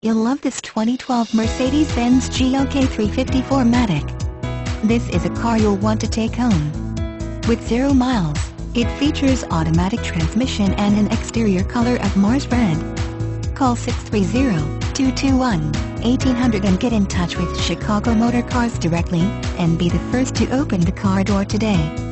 You'll love this 2012 Mercedes-Benz GLK 350 4MATIC. This is a car you'll want to take home. With zero miles, it features automatic transmission and an exterior color of Mars Red. Call 630-221-1800 and get in touch with Chicago Motor Cars directly, and be the first to open the car door today.